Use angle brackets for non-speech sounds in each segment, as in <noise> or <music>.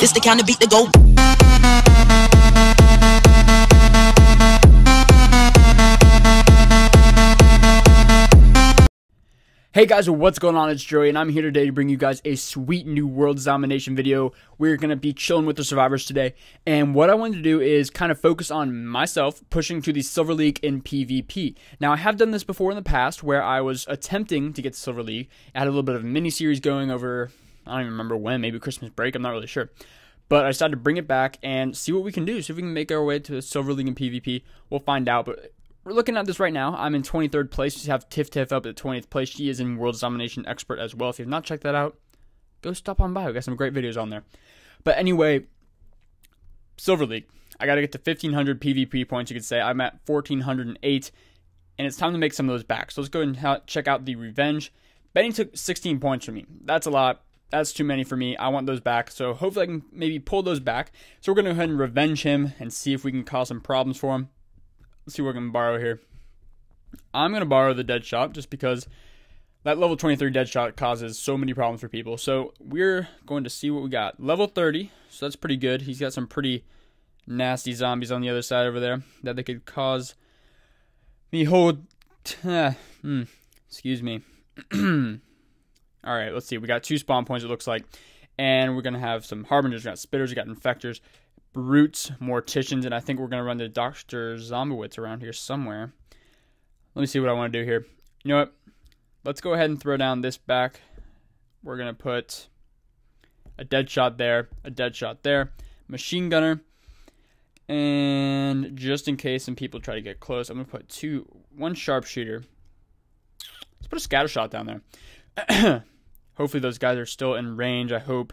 This the kind of beat to go. Hey guys, what's going on? It's Joey, and I'm here today to bring you guys a sweet new World Zombination video. We're going to be chilling with the survivors today, and what I wanted to do is kind of focus on myself pushing to the Silver League in PvP. Now, I have done this before in the past where I was attempting to get to Silver League. I had a little bit of a mini series going over, I don't even remember when, maybe Christmas break, I'm not really sure. But I decided to bring it back and see what we can do. See if we can make our way to Silver League in PvP. We'll find out, but we're looking at this right now. I'm in 23rd place. We have Tiff Tiff up at 20th place. She is in World Zombination Expert as well. If you've not checked that out, go stop on by. We got some great videos on there. But anyway, Silver League. I got to get to 1500 PvP points, you could say. I'm at 1408, and it's time to make some of those back. So let's go and check out the Revenge. Benny took 16 points from me. That's a lot. That's too many for me. I want those back. So hopefully I can maybe pull those back. So we're going to go ahead and revenge him and see if we can cause some problems for him. Let's see what we can borrow here. I'm going to borrow the dead shot just because that level 23 dead shot causes so many problems for people. So we're going to see what we got. Level 30, so that's pretty good. He's got some pretty nasty zombies on the other side over there that they could cause me hold. Uh, <sighs> hmm, excuse me. <clears throat> All right, let's see. We got two spawn points, it looks like. And we're going to have some harbingers. We got spitters, we got infectors. Brutes, Morticians, and I think we're going to run the Dr. Zombowitz around here somewhere. Let me see what I want to do here. You know what? Let's go ahead and throw down this back. We're going to put a dead shot there, a dead shot there, machine gunner, and just in case some people try to get close, I'm going to put two, one sharpshooter. Let's put a scatter shot down there. <clears throat> Hopefully those guys are still in range, I hope.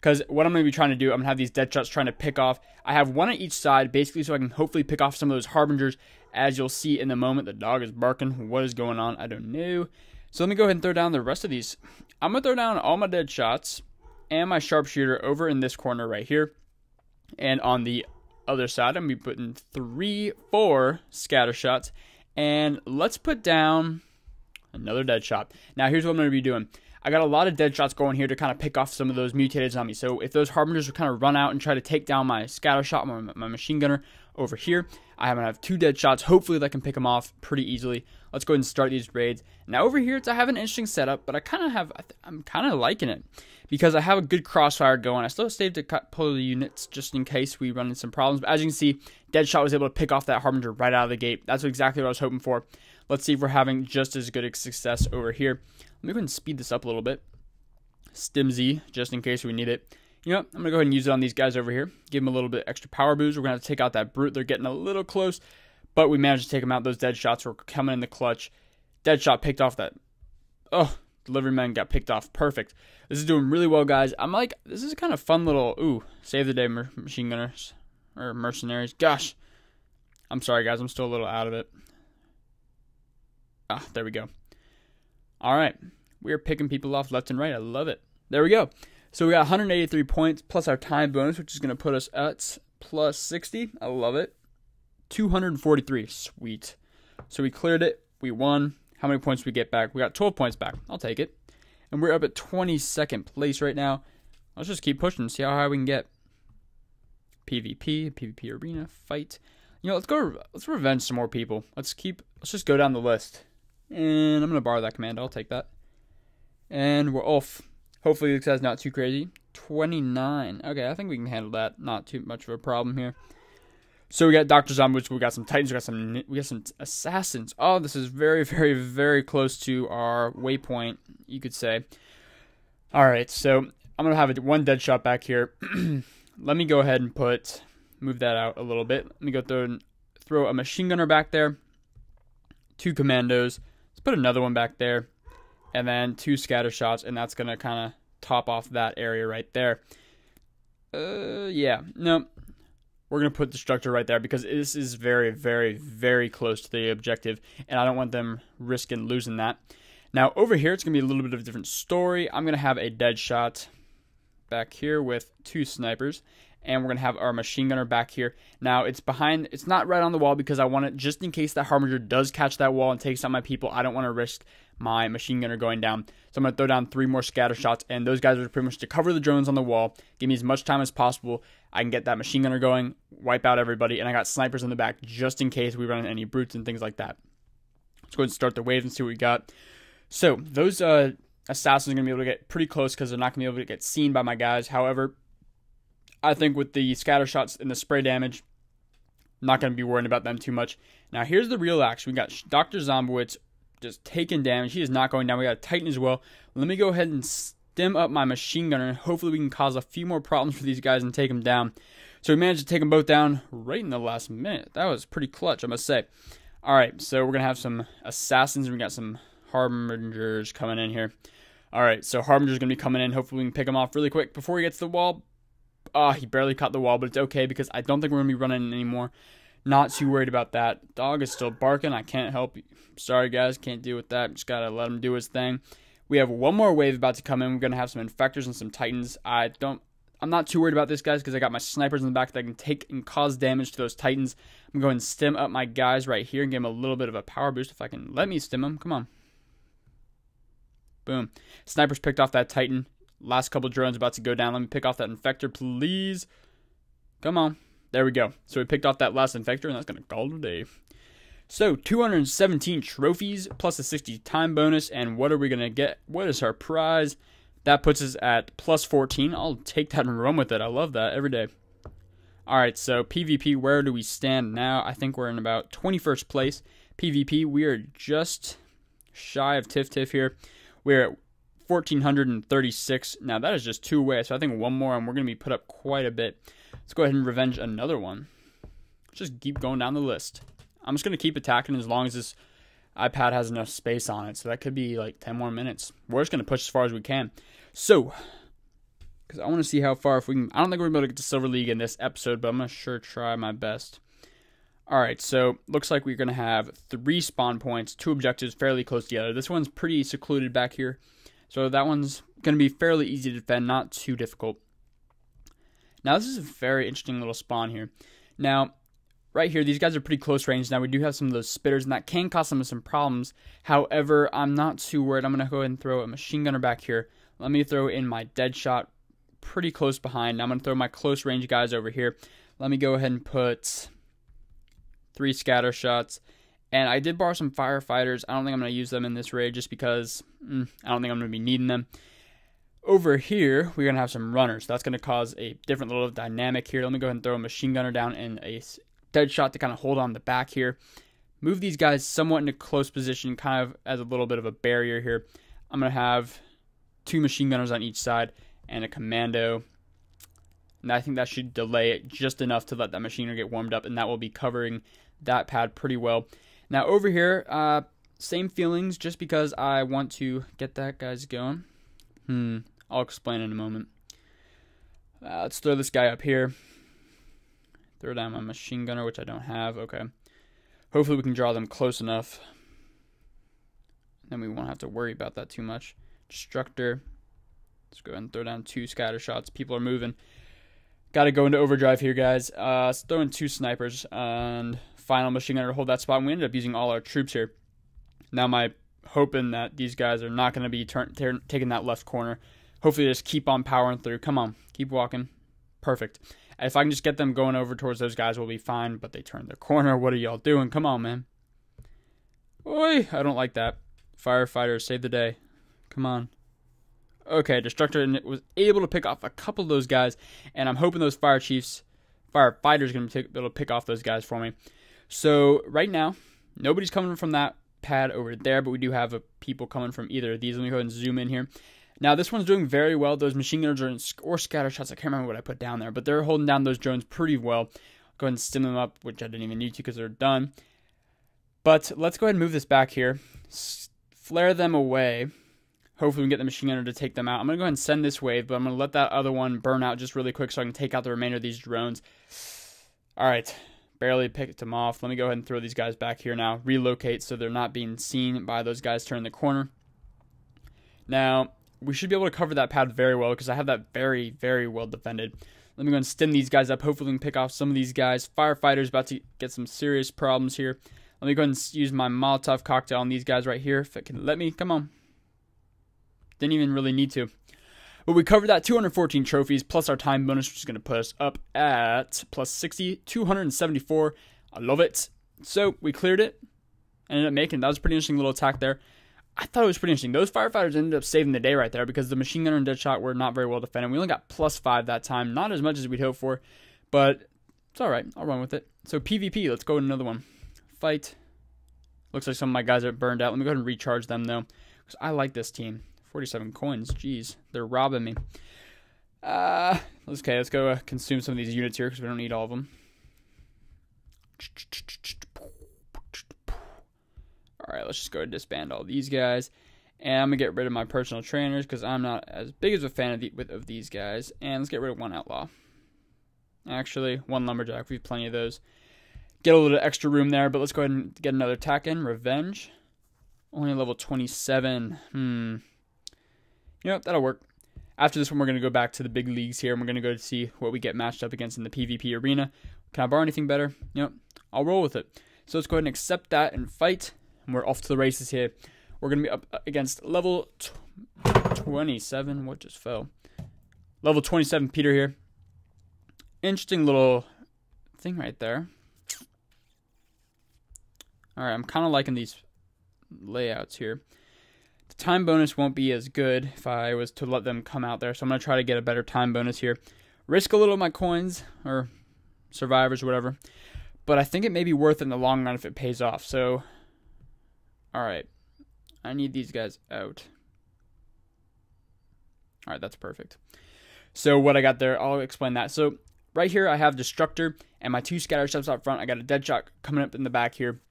Because what I'm going to be trying to do, I'm going to have these dead shots trying to pick off. I have one on each side, basically, so I can hopefully pick off some of those harbingers. As you'll see in the moment, the dog is barking. What is going on? I don't know. So let me go ahead and throw down the rest of these. I'm going to throw down all my dead shots and my sharpshooter over in this corner right here. And on the other side, I'm going to be putting three, four scatter shots. And let's put down another dead shot. Now, here's what I'm going to be doing. I got a lot of dead shots going here to kind of pick off some of those mutated zombies. So if those harbingers would kind of run out and try to take down my scatter shot, my, my machine gunner over here, I have, have two dead shots. Hopefully that can pick them off pretty easily. Let's go ahead and start these raids. Now over here, I have an interesting setup, but I kind of have, I'm kind of liking it because I have a good crossfire going. I still saved cut, pull the units just in case we run into some problems. But as you can see, Deadshot was able to pick off that Harbinger right out of the gate. That's exactly what I was hoping for. Let's see if we're having just as good a success over here. Let me go ahead and speed this up a little bit. Stimzy, just in case we need it. You know, I'm going to go ahead and use it on these guys over here. Give them a little bit extra power boost. We're going to have to take out that brute. They're getting a little close, but we managed to take them out. Those dead shots were coming in the clutch. Dead shot picked off that. Oh, delivery man got picked off. Perfect. This is doing really well, guys. I'm like, this is kind of fun little, ooh, save the day machine gunners or mercenaries. Gosh, I'm sorry, guys. I'm still a little out of it. Ah, there we go. All right. We are picking people off left and right. I love it. There we go. So we got 183 points plus our time bonus, which is going to put us at plus 60. I love it. 243. Sweet. So we cleared it. We won. How many points we get back? We got 12 points back. I'll take it. And we're up at 22nd place right now. Let's just keep pushing, see how high we can get. PvP, PvP arena, fight. You know, let's go. Let's revenge some more people. Let's keep. Let's just go down the list. And I'm gonna borrow that command. I'll take that. And we're off. Hopefully this guy's not too crazy. 29. Okay, I think we can handle that. Not too much of a problem here. So we got Dr. Zombies, we got some Titans, we got some we got some assassins. Oh, this is very, very, very close to our waypoint, you could say. Alright, so I'm gonna have one dead shot back here. <clears throat> Let me go ahead and put move that out a little bit. Let me go throw throw a machine gunner back there. Two commandos. Let's put another one back there and then two scatter shots, and that's gonna kind of top off that area right there. Uh, yeah, no, we're gonna put destructor right there because this is very, very, very close to the objective, and I don't want them risking losing that. Now over here, it's gonna be a little bit of a different story. I'm gonna have a dead shot back here with two snipers, and we're gonna have our machine gunner back here. Now it's behind, it's not right on the wall because I want it just in case that harbinger does catch that wall and takes out my people. I don't want to risk my machine gunner going down. So I'm going to throw down three more scatter shots, and those guys are pretty much to cover the drones on the wall, give me as much time as possible. I can get that machine gunner going, wipe out everybody, and I got snipers in the back just in case we run into any brutes and things like that. Let's go and start the wave and see what we got. So those uh, assassins are going to be able to get pretty close because they're not going to be able to get seen by my guys. However, I think with the scatter shots and the spray damage, not going to be worrying about them too much. Now, here's the real action. We got Dr. Zombowitz just taking damage. He is not going down. We got a Titan as well. Let me go ahead and stim up my machine gunner, and hopefully we can cause a few more problems for these guys and take them down. So we managed to take them both down right in the last minute. That was pretty clutch, I must say. All right, so we're going to have some assassins, and we got some harbingers coming in here. All right, so harbinger's going to be coming in. Hopefully we can pick him off really quick before he gets to the wall. Oh, he barely caught the wall, but it's okay because I don't think we're going to be running anymore. Not too worried about that. Dog is still barking. I can't help you. Sorry, guys. Can't deal with that. Just got to let him do his thing. We have one more wave about to come in. We're going to have some infectors and some titans. I don't. I'm not too worried about this, guys, because I got my snipers in the back that I can take and cause damage to those titans. I'm going to stim up my guys right here and give them a little bit of a power boost if I can let me stim them. Come on. Boom. Snipers picked off that titan. Last couple drones about to go down. Let me pick off that infector, please. Come on. There we go. So we picked off that last infector, and that's going to call it a day. So 217 trophies plus a 60 time bonus, and what are we going to get? What is our prize? That puts us at plus 14. I'll take that and run with it. I love that every day. All right, so PvP, where do we stand now? I think we're in about 21st place. PvP, we are just shy of Tiff Tiff here. We're at 1436. Now, that is just two away, so I think one more, and we're going to be put up quite a bit. Let's go ahead and revenge another one. Just keep going down the list. I'm just going to keep attacking as long as this iPad has enough space on it. So that could be like 10 more minutes. We're just going to push as far as we can. So, because I want to see how far, if we can, I don't think we're going to be able to get to Silver League in this episode, but I'm going to sure try my best. All right, so looks like we're going to have three spawn points, two objectives fairly close together. This one's pretty secluded back here. So that one's going to be fairly easy to defend, not too difficult. Now, this is a very interesting little spawn here. Now, right here, these guys are pretty close range. Now, we do have some of those spitters, and that can cause them some problems. However, I'm not too worried. I'm going to go ahead and throw a machine gunner back here. Let me throw in my dead shot pretty close behind. I'm going to throw my close range guys over here. Let me go ahead and put three scatter shots. And I did borrow some firefighters. I don't think I'm going to use them in this raid just because mm, I don't think I'm going to be needing them. Over here, we're going to have some runners. That's going to cause a different little dynamic here. Let me go ahead and throw a machine gunner down and a dead shot to kind of hold on the back here. Move these guys somewhat into close position, kind of as a little bit of a barrier here. I'm going to have two machine gunners on each side and a commando. And I think that should delay it just enough to let that machine gunner get warmed up, and that will be covering that pad pretty well. Now over here, uh, same feelings, just because I want to get that guys going. Hmm, I'll explain in a moment. Uh, let's throw this guy up here. Throw down my machine gunner, which I don't have. Okay. Hopefully we can draw them close enough. Then we won't have to worry about that too much. Destructor. Let's go ahead and throw down two scatter shots. People are moving. Got to go into overdrive here, guys. Uh, let's throw in two snipers and final machine gunner to hold that spot. And we ended up using all our troops here. Now my hoping that these guys are not going to be turn, turn, taking that left corner. Hopefully, just keep on powering through. Come on, keep walking. Perfect. If I can just get them going over towards those guys, we'll be fine. But they turned the corner. What are y'all doing? Come on, man. Oi, I don't like that. Firefighters, save the day. Come on. Okay, Destructor was able to pick off a couple of those guys, and I'm hoping those fire chiefs, firefighters, going to be able to pick off those guys for me. So right now, nobody's coming from that pad over there, but we do have people coming from either of these. Let me go ahead and zoom in here. Now, this one's doing very well. Those machine gunners are or scatter shots. I can't remember what I put down there, but they're holding down those drones pretty well. Go ahead and stim them up, which I didn't even need to because they're done. But let's go ahead and move this back here. Flare them away. Hopefully, we can get the machine gunner to take them out. I'm going to go ahead and send this wave, but I'm going to let that other one burn out just really quick so I can take out the remainder of these drones. All right, barely picked them off. Let me go ahead and throw these guys back here now. Relocate so they're not being seen by those guys turning the corner. Now, we should be able to cover that pad very well because I have that very, very well defended. Let me go and stim these guys up. Hopefully we can pick off some of these guys. Firefighters about to get some serious problems here. Let me go ahead and use my Molotov cocktail on these guys right here. If it can let me, come on. Didn't even really need to. But we covered that 214 trophies plus our time bonus, which is going to put us up at plus 60, 274. I love it. So we cleared it. Ended up making that was a pretty interesting little attack there. I thought it was pretty interesting. Those firefighters ended up saving the day right there because the machine gunner and Deadshot were not very well defended. We only got plus five that time, not as much as we'd hoped for, but it's all right. I'll run with it. So PvP, let's go with another one. Fight. Looks like some of my guys are burned out. Let me go ahead and recharge them though, because I like this team. 47 coins. Jeez, they're robbing me. Uh, okay, let's go uh, consume some of these units here because we don't need all of them. All right, let's just go and disband all these guys. And I'm going to get rid of my personal trainers because I'm not as big as a fan of, the, of these guys. And let's get rid of one outlaw. Actually, one lumberjack. We have plenty of those. Get a little extra room there, but let's go ahead and get another attack in. Revenge. Only level 27. Hmm. You know, that'll work. After this one, we're going to go back to the big leagues here, and we're going to go to see what we get matched up against in the PvP arena. Can I borrow anything better? You know, I'll roll with it. So let's go ahead and accept that and fight. And we're off to the races here. We're going to be up uh, against level 27. What just fell? Level 27 Peter here. Interesting little thing right there. Alright, I'm kind of liking these layouts here. Time bonus won't be as good if I was to let them come out there, so I'm going to try to get a better time bonus here. Risk a little of my coins, or survivors, or whatever. But I think it may be worth it in the long run if it pays off. So, alright. I need these guys out. Alright, that's perfect. So what I got there, I'll explain that. So right here I have Destructor and my two scatter shots out front. I got a Deadshot coming up in the back here.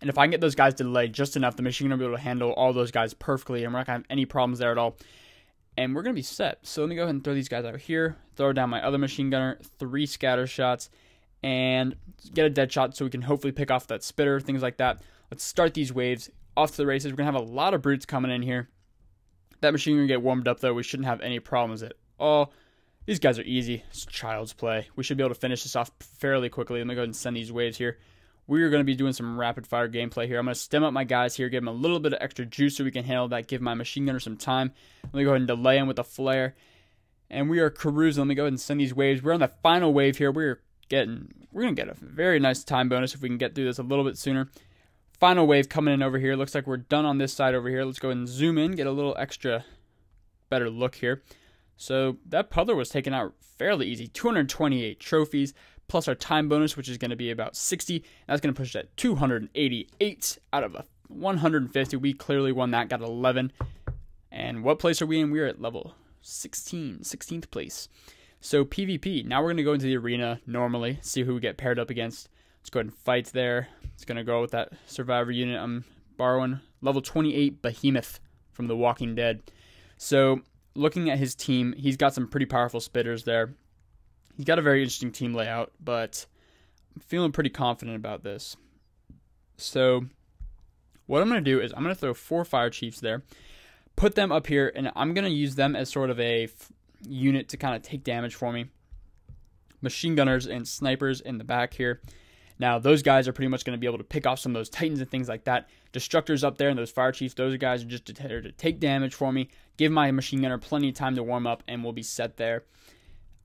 And if I can get those guys to delay just enough, the machine will be able to handle all those guys perfectly, and we're not going to have any problems there at all. And we're going to be set. So let me go ahead and throw these guys out here, throw down my other machine gunner, three scatter shots, and get a dead shot so we can hopefully pick off that spitter, things like that. Let's start these waves off to the races. We're going to have a lot of brutes coming in here. That machine gun get warmed up, though. We shouldn't have any problems at all. These guys are easy. It's child's play. We should be able to finish this off fairly quickly. Let me go ahead and send these waves here we're going to be doing some rapid fire gameplay here. I'm going to stim up my guys here, give them a little bit of extra juice so we can handle that, give my machine gunner some time. Let me go ahead and delay him with a flare. And we are cruising. Let me go ahead and send these waves. We're on the final wave here. We're getting, we're going to get a very nice time bonus if we can get through this a little bit sooner. Final wave coming in over here. Looks like we're done on this side over here. Let's go ahead and zoom in, get a little extra better look here. So that puddler was taken out fairly easy. 228 trophies plus our time bonus, which is going to be about 60. That's going to push it at 288 out of a 150. We clearly won that, got 11. And what place are we in? We're at level 16, 16th place. So PvP. Now we're going to go into the arena normally, see who we get paired up against. Let's go ahead and fight there. It's going to go with that survivor unit I'm borrowing. Level 28 Behemoth from The Walking Dead. So looking at his team, he's got some pretty powerful spitters there. He's got a very interesting team layout, but I'm feeling pretty confident about this. So, what I'm going to do is I'm going to throw four fire chiefs there, put them up here, and I'm going to use them as sort of a unit to kind of take damage for me. Machine gunners and snipers in the back here. Now, those guys are pretty much going to be able to pick off some of those titans and things like that. Destructors up there and those fire chiefs, those guys are just there to take damage for me, give my machine gunner plenty of time to warm up, and we'll be set there.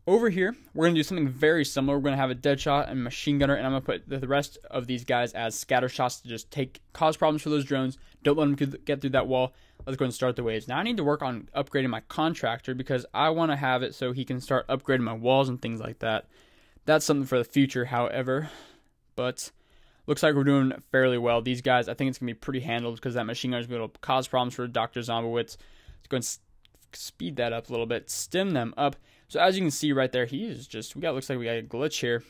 Over here, we're going to do something very similar. We're going to have a dead shot and machine gunner, and I'm going to put the rest of these guys as scatter shots to just take cause problems for those drones. Don't let them get through that wall. Let's go and start the waves. Now I need to work on upgrading my contractor because I want to have it so he can start upgrading my walls and things like that. That's something for the future, however. But looks like we're doing fairly well. These guys, I think it's going to be pretty handled because that machine gunner is going to cause problems for Dr. Zombowitz. Let's go and speed that up a little bit, stim them up. So as you can see right there, he is just, we got, looks like we got a glitch here.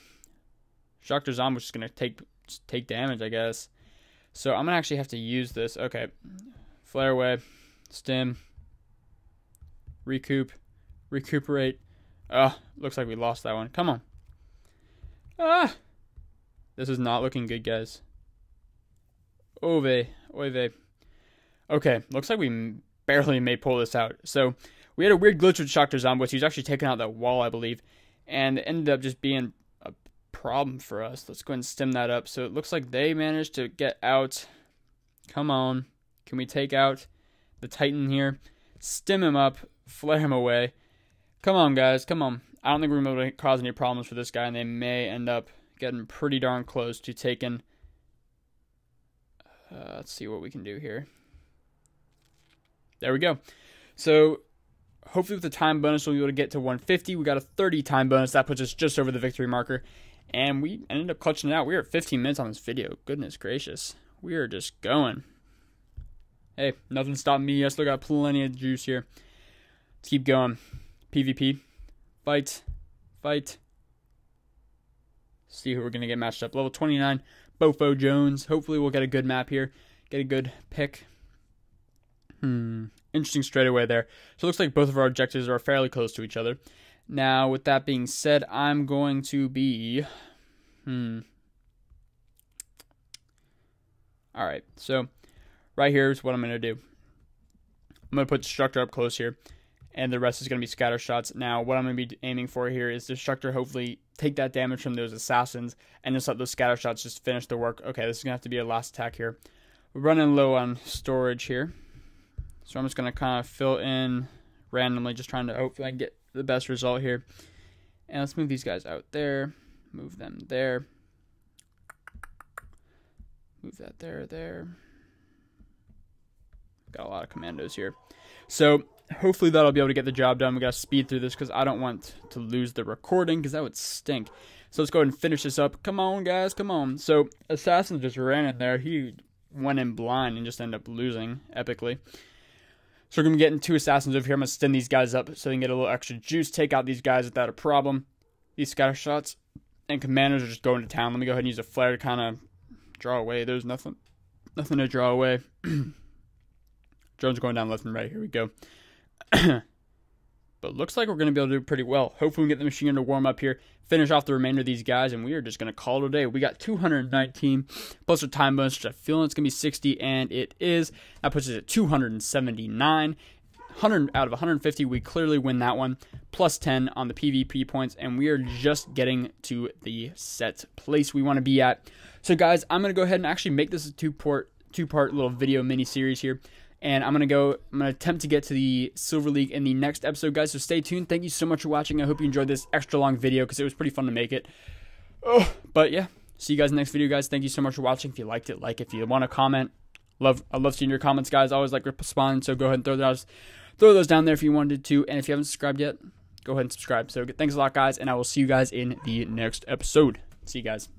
Dr. Zombie is going to take take damage, I guess. So I'm going to actually have to use this. Okay. Flare away, stim, recoup, recuperate. Oh, looks like we lost that one. Come on. Ah! This is not looking good, guys. Ove, Ove. Okay, looks like we barely may pull this out. So we had a weird glitch with Dr. Zombie. He was actually taking out that wall, I believe, and ended up just being a problem for us. Let's go ahead and stim that up. So it looks like they managed to get out. Come on. Can we take out the Titan here? Stim him up, flare him away. Come on, guys. Come on. I don't think we're going to cause any problems for this guy, and they may end up getting pretty darn close to taking. Uh, let's see what we can do here. There we go. So hopefully with the time bonus we'll be able to get to 150. We got a 30 time bonus. That puts us just over the victory marker. And we ended up clutching it out. We are at 15 minutes on this video. Goodness gracious. We are just going. Hey, nothing stopped me. I still got plenty of juice here. Let's keep going. PvP. Fight. Fight. See who we're to get matched up. Level 29, Bofo Jones. Hopefully we'll get a good map here. Get a good pick. Hmm. Interesting straightaway there. So it looks like both of our objectives are fairly close to each other. Now, with that being said, I'm going to be. Hmm. All right. So, right here is what I'm going to do. I'm going to put Destructor up close here, and the rest is going to be scatter shots. Now, what I'm going to be aiming for here is Destructor hopefully take that damage from those assassins and just let those scatter shots just finish the work. Okay, this is going to have to be a last attack here. We're running low on storage here. So I'm just going to kind of fill in randomly, just trying to hopefully I get the best result here. And let's move these guys out there. Move them there. Move that there, there. Got a lot of commandos here. So hopefully that'll be able to get the job done. We got to speed through this because I don't want to lose the recording because that would stink. So let's go ahead and finish this up. Come on, guys, come on. So Assassin just ran in there. He went in blind and just ended up losing epically. So we're going to be getting two assassins over here. I'm going to stim these guys up so they can get a little extra juice. Take out these guys without a problem. These scatter shots and commanders are just going to town. Let me go ahead and use a flare to kind of draw away. There's nothing nothing to draw away. <clears throat> Drones going down left and right. Here we go. <clears throat> But looks like we're going to be able to do pretty well. Hopefully, we get the machine to warm up here, finish off the remainder of these guys, and we are just going to call it a day. We got 219 plus a time bonus, which I feel it's going to be 60, and it is. That puts us at 279. 100 out of 150, we clearly win that one. Plus 10 on the PvP points, and we are just getting to the set place we want to be at. So, guys, I'm going to go ahead and actually make this a two part two part little video mini series here and I'm gonna go. I'm gonna attempt to get to the Silver League in the next episode, guys. So stay tuned. Thank you so much for watching. I hope you enjoyed this extra long video because it was pretty fun to make it. Oh, but yeah, see you guys next video, guys. Thank you so much for watching. If you liked it, like. If you want to comment, love. I love seeing your comments, guys. I always like responding. So go ahead and throw those, throw those down there if you wanted to. And if you haven't subscribed yet, go ahead and subscribe. So thanks a lot, guys, and I will see you guys in the next episode. See you guys.